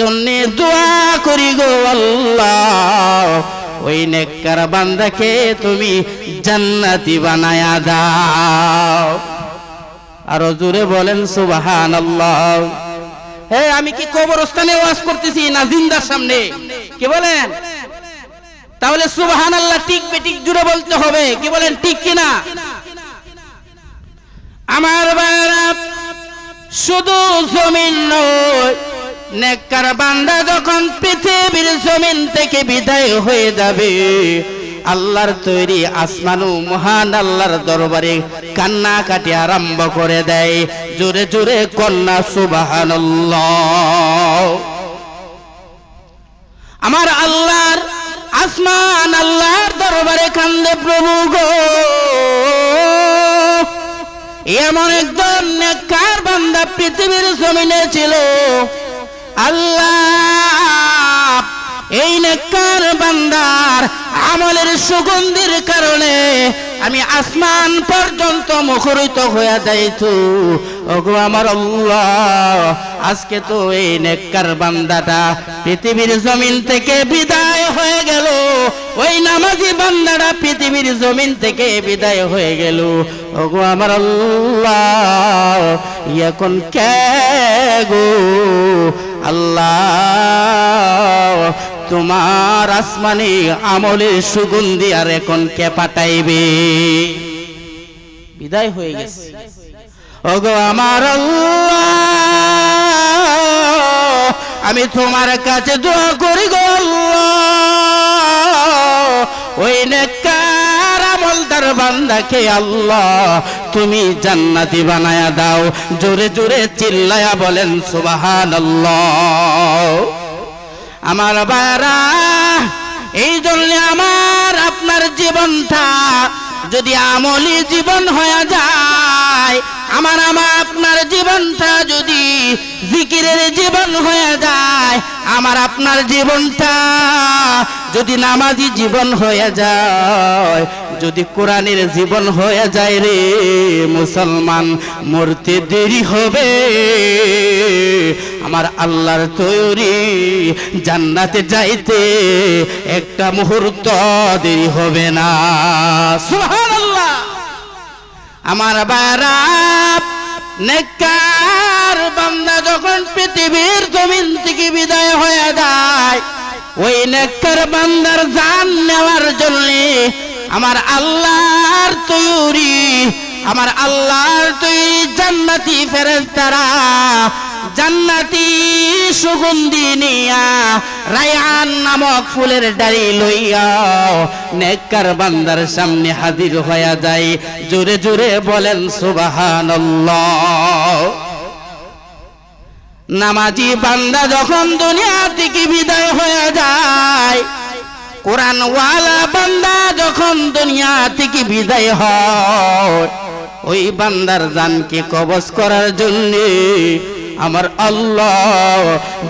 জন্যে দোয়া করি গো আল্লাহ। ওই নেককার বান্দাকে তুমি জান্নাতি বানায়া দাও। আরও জোরে বলেন সুবাহান আল্লাহ হে, আমি কি কবরস্থানে ওয়াজ করতেছি না জিন্দার সামনে? কি বলেন? তাহলে সুবাহান আল্লাহ টিকবে টিক জুড়ে বলতে হবে। কি বলেন, ঠিক কিনা? আমার বাইরা শুধু জমিন নয় নেককার বান্দা যখন পৃথিবীর জমিন থেকে বিদায় হয়ে যাবে, আল্লাহর তৈরি আসমানু মহান আল্লাহর দরবারে কান্না কাটি আরম্ভ করে দেয়। জোরে জোরে কন্যা সুবাহান আমার আল্লাহর আসমান আল্লাহর দরবারে কান্দে প্রভু গো। এমন একজন নেককার বান্দা পৃথিবীর জমিনে ছিল। আল্লাহ, এই নেককার বান্দার আমলের সুগন্ধির কারণে আমি আসমান পর্যন্ত মুখরিত হয়ে যাইতো। ওগো আমার আল্লাহ, আজকে তো এই নেককার বান্দাটা পৃথিবীর জমিন থেকে বিদায় হয়ে গেল। ওই নামাজি বান্দাটা পৃথিবীর জমিন থেকে বিদায় হয়ে গেল। ওগো আমার আল্লাহ, এখন কে গো? আল্লাহ, তোমার আসমানি আমলের সুগন্ধি আর এখন কে পাঠাইবে? বিদায় হয়ে গেছে। ওগো আমার আমি তোমার কাছে দোয়া করি গো আল্লাহ। ওই নেককার আমলদার বান্দাকে আল্লাহ, তুমি জান্নাতি বানায়া দাও। জোরে জোরে চিল্লায়া বলেন সুবাহান আমার বারা এই জন্য আমার আপনার জীবনটা, যদি আমলি জীবন হয়ে যায়, আমার আমার আপনার জীবনটা যদি জিকিরের জীবন হয়ে যায়, আমার আপনার জীবনটা যদি নামাজি জীবন হয়ে যায়, যদি কোরআনের জীবন হয়ে যায় রে মুসলমান, মরতে দেরি হবে। আমার আল্লাহর তৈরি জান্নাতে যাইতে একটা মুহূর্ত দেরি হবে না। সুবহানাল্লাহ। আমার বারা নেককার বান্দা যখন পৃথিবীর জমিন থেকে বিদায় হয়ে যায়, ওই নেককার বান্দার জান নেওয়ার জন্য আমার আল্লাহর তৈরি, আমার আল্লাহর তৈরি জান্নাতি ফেরেশতারা জান্নাতি সুগন্ধি নিয়া রায়ান নামক ফুলের ডাড়ি লইয়া নেককার বান্দার সামনে হাজির হয়ে যায়। জোরে জোরে বলেন, সুবহানাল্লাহ। নামাজি বান্দা যখন দুনিয়া থেকে বিদায় হয়ে যায় কোরআন ওয়ালা বান্দা যখন দুনিয়া থেকে বিদায় হয়, ওই বান্দার জানকে কবজ করার জন্য আমার আল্লাহ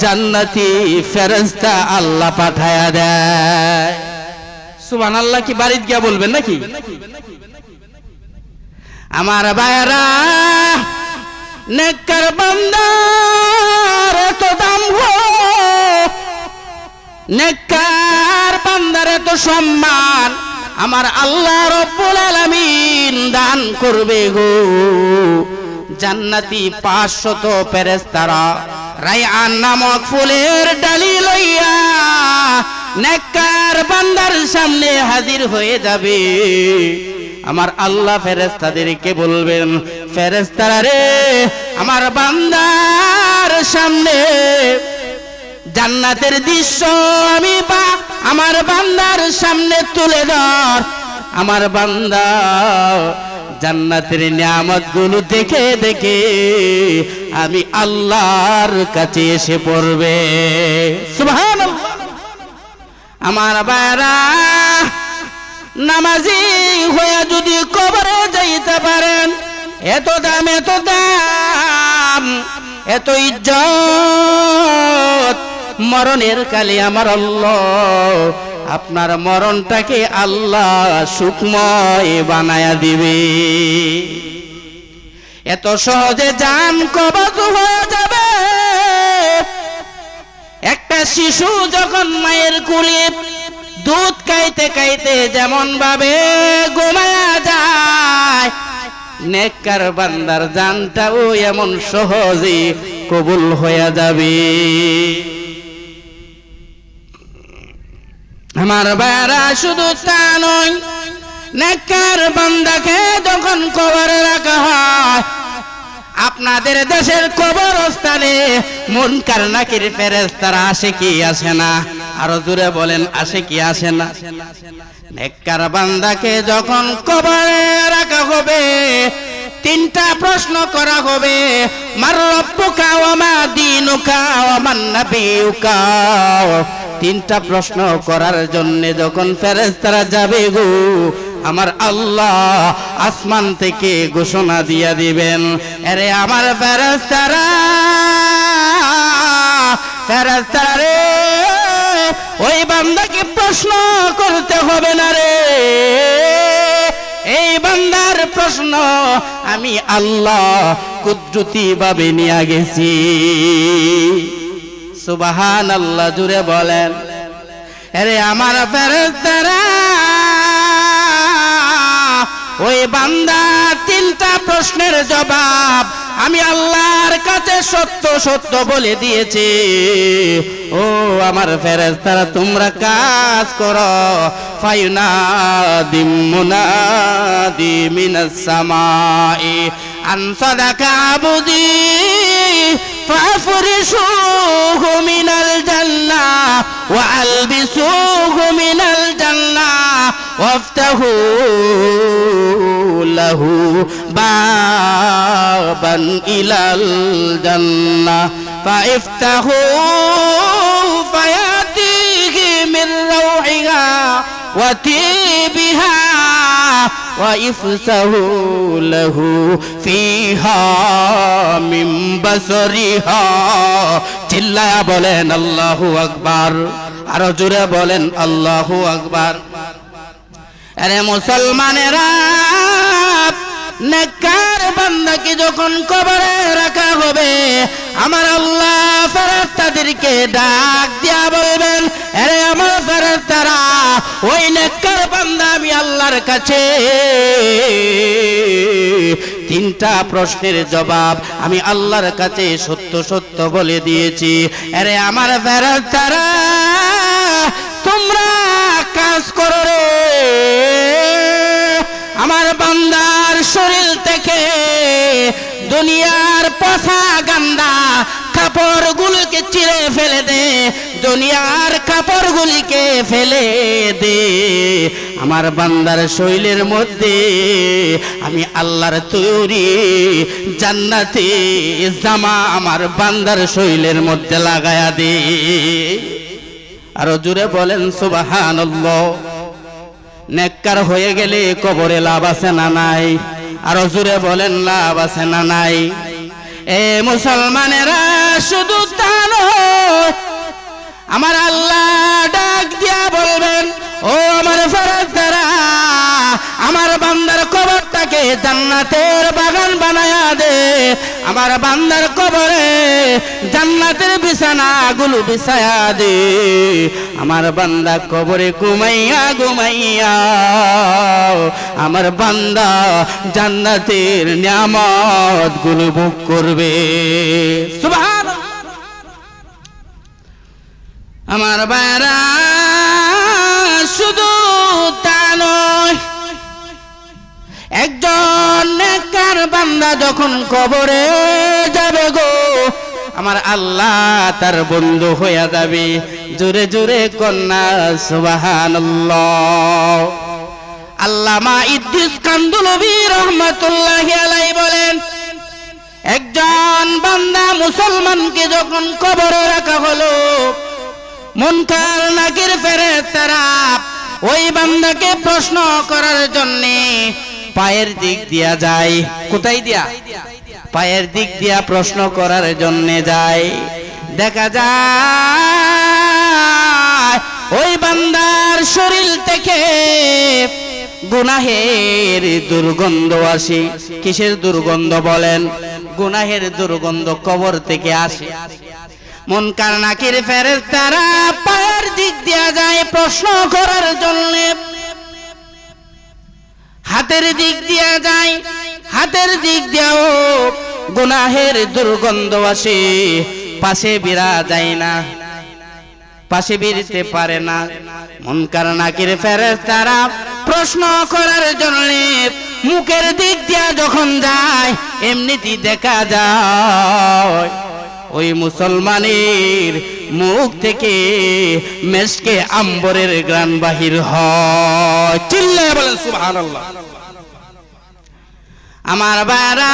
জান্নাতি ফেরেশতা আল্লাহ পাঠায়া দেয়। সুবহান আল্লাহ কি বাড়িতে গিয়া বলবেন নাকি? আমার বায়রা নেকর বান্দার নেকর বান্দার এত সম্মান আমার আল্লাহ রব্বুল আলামিন দান করবে গো। জান্নাতি পাঁচশত ফেরেশতারা রায়ান নামক ফুলের ডালি লইয়া নেককার বান্দার সামনে হাজির হয়ে যাবে। আমার আল্লাহ ফেরেস্তাদেরকে বলবেন ফেরেস্তারা রে, আমার বান্দার সামনে জান্নাতের দৃশ্য আমি বা আমার বান্দার সামনে তুলে ধর। আমার বান্দা, জান্নাতের নিয়ামতগুলো দেখে দেখে আমি আল্লাহর কাছে এসে পড়বে। আমার বায়রা নামাজি হয়ে যদি কবরে যাইতে পারেন, এত দাম এত দাম, এত ইজ্জত মরণের কালে আমার আল্লাহ আপনার মরণটাকে আল্লাহ সুখময় বানায়া দিবে। এত সহজে যান কবজ হয়ে যাবে। একটা শিশু যখন মায়ের কুলে দুধ খাইতে খাইতে যেমন ভাবে ঘুমায়া যায়, নেককার বান্দার জানটাও এমন সহজে কবুল হয়ে যাবে। আমার বারা শুধু তা নয়, নেককার বান্দাকে যখন কবরে রাখা হয়, আপনাদের দেশের কবরস্থানে মুনকার নাকির ফেরেস্তারা আসে কি, আসে না? আরও জুড়ে বলেন, আসে কি, আসে না? নেককার বান্দাকে যখন কবরে রাখা হবে, তিনটা প্রশ্ন করা হবে, মার রব্বুকা ওয়া মা দীনুকা ওয়া মান নাবিয়ুকা তিনটা প্রশ্ন করার জন্য যখন ফেরেশতারা যাবে গো, আমার আল্লাহ আসমান থেকে ঘোষণা দিয়া দিবেন আরে আমার ফেরেশতারা ফেরেশতারা রে, ওই বান্দাকে প্রশ্ন করতে হবে না রে। এই বান্দার প্রশ্ন, আমি আল্লাহ কুদরতি ভাবে নিয়ে গেছি। সুবাহান আল্লাহ জুড়ে বলেন আরে আমার ফেরেস্তারা ওই বান্দা তিনটা প্রশ্নের জবাব আমি আল্লাহর কাছে সত্য সত্য বলে দিয়েছি। ও আমার ফেরেস্তারা তোমরা কাজ করো। ফাইনা দিমুনাদি মিনাস সামাই। আন সাদাকা আবুদি فافرشوه من الجنة وألبسوه من الجنة وافتحوا له بابا إلى الجنة فافتحوا فيأتيه من روحها وتيبها ويفسه له فيها من بصرها চিল্লায়া বলেন আল্লাহু আকবার আরো জোরে বলেন আল্লাহু আকবার আরে মুসলমানেরা নেকার বান্দাকে যখন কবরে রাখা হবে আমার আল্লাহ ফেরেস্তাদেরকে ডাক দিয়া বলবেন আরে আমার ফেরেস্তারা ওই নেকার বান্দা আমি আল্লাহর কাছে। তিনটা প্রশ্নের জবাব আমি আল্লাহর কাছে সত্য সত্য বলে দিয়েছি। আরে আমার ফেরেস্তারা তোমরা কাজ করো রে। আমার বান্দার শরীর থেকে দুনিয়ার পচা গান্দা কাপড়গুলোকে চিরে ফেলে দে। দুনিয়ার কাপড়গুলিকে ফেলে দে। আমার বান্দার শৈলের মধ্যে আমি আল্লাহর তৈরি জান্নাতে জামা আমার বান্দার শৈলের মধ্যে লাগায়া দে। আরও জুড়ে বলেন সুবাহান নেককার হয়ে গেলে কবরে লাভ আছে না নাই? আরও জুড়ে বলেন লাভ আছে না নাই? এ মুসলমানেরা শুধু তা নয়, আমার আল্লাহ ডাক দিয়া বলবেন, ও আমার ফেরেশতারা, আমার বান্দার কবরটাকে জান্নাতের বাগান বানায়া দে। আমার বান্দার কবরে জান্নাতের বিছানা গুলো বিছায়া দে। আমার বান্দা কবরে ঘুমাইয়া ঘুমাইয়া, আমার বান্দা জান্নাতের নিয়ামতগুলো ভোগ করবে। সুবহান আমার বাইরা শুধু তা নয়, একজন নেককার বান্দা যখন কবরে যাবে গো, আমার আল্লাহ তার বন্ধু হইয়া যাবে। জোরে জোরে কন্যা, সুবহানাল্লাহ। আল্লামা ইদ্রিস কান্দুলবি রহমাতুল্লাহি আলাই বলেন, একজন বান্দা মুসলমানকে যখন কবরে রাখা হলো মুনকার নাকির তারা ওই বান্দাকে প্রশ্ন করার জন্যে পায়ের দিক দিয়া যায়। কোথায় দিয়া? পায়ের দিক দিয়া প্রশ্ন করার জন্য যায়। দেখা যায়, ওই বান্দার শরীর থেকে গুনাহের দুর্গন্ধ আসে। কিসের দুর্গন্ধ বলেন? গুনাহের দুর্গন্ধ কবর থেকে আসে। মুনকার নাকির ফেরেস্তারা পায়ের দিক দিয়া যায় প্রশ্ন করার জন্যে। হাতের দিক দিয়া যায়, হাতের দিক দিয়াও গুনাহের দুর্গন্ধ আসে। পাশে বিরা যায় না, পাশে বিরতে পারে না। মনকার নাকির ফেরেস্তারা প্রশ্ন করার জন্য মুখের দিক দিয়া যখন যায় এমনিতে দেখা যায়। ওই মুসলমানের মুখ থেকে মেসকে আম্বরের গ্রান বাহির হয়। বলেন সুবহানাল্লাহ। আমার বারা